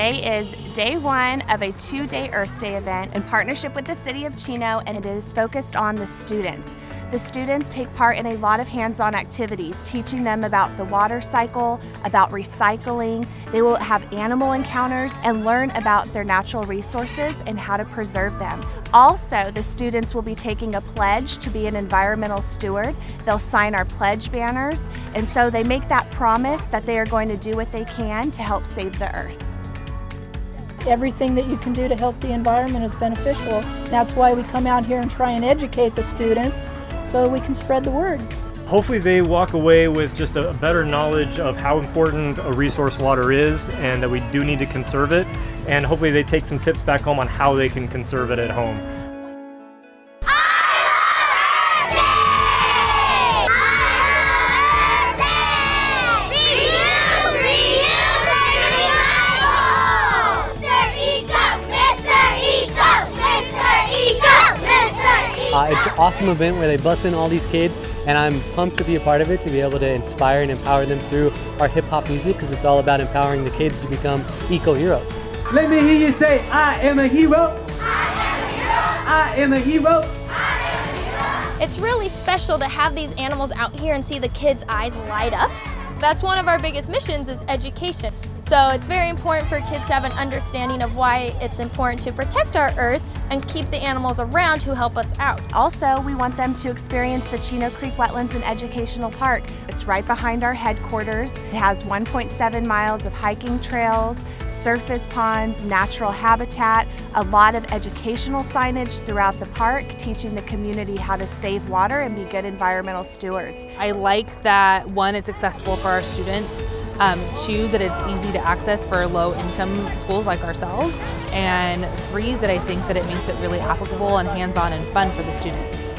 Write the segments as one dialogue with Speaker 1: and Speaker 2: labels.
Speaker 1: Today is day one of a two day Earth Day event in partnership with the City of Chino, and it is focused on the students. The students take part in a lot of hands on activities, teaching them about the water cycle, about recycling. They will have animal encounters and learn about their natural resources and how to preserve them. Also, the students will be taking a pledge to be an environmental steward. They'll sign our pledge banners, and so they make that promise that they are going to do what they can to help save the earth.
Speaker 2: Everything that you can do to help the environment is beneficial. That's why we come out here and try and educate the students so we can spread the word.
Speaker 3: Hopefully they walk away with just a better knowledge of how important a resource water is and that we do need to conserve it. And hopefully they take some tips back home on how they can conserve it at home.
Speaker 4: Uh, it's an awesome event where they bus in all these kids and I'm pumped to be a part of it, to be able to inspire and empower them through our hip hop music because it's all about empowering the kids to become eco-heroes.
Speaker 5: Let me hear you say, I am a hero. I am a hero. I am a hero. I am a hero.
Speaker 6: It's really special to have these animals out here and see the kids' eyes light up. That's one of our biggest missions is education. So it's very important for kids to have an understanding of why it's important to protect our earth and keep the animals around who help us out.
Speaker 1: Also, we want them to experience the Chino Creek Wetlands and Educational Park. It's right behind our headquarters. It has 1.7 miles of hiking trails, surface ponds, natural habitat, a lot of educational signage throughout the park, teaching the community how to save water and be good environmental stewards.
Speaker 7: I like that one, it's accessible for our students, um, two, that it's easy to access for low income schools like ourselves, and three, that I think that it makes it really applicable and hands-on and fun for the students.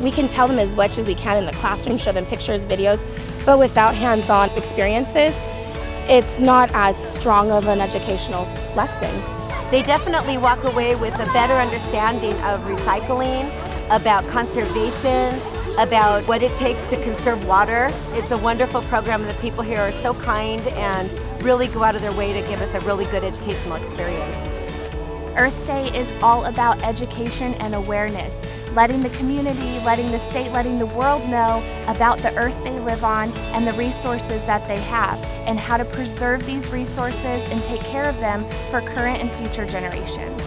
Speaker 8: We can tell them as much as we can in the classroom, show them pictures, videos, but without hands-on experiences, it's not as strong of an educational lesson.
Speaker 9: They definitely walk away with a better understanding of recycling, about conservation, about what it takes to conserve water. It's a wonderful program and the people here are so kind and really go out of their way to give us a really good educational experience.
Speaker 1: Earth Day is all about education and awareness, letting the community, letting the state, letting the world know about the earth they live on and the resources that they have, and how to preserve these resources and take care of them for current and future generations.